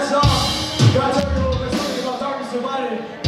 That's song, about Darkness Divided.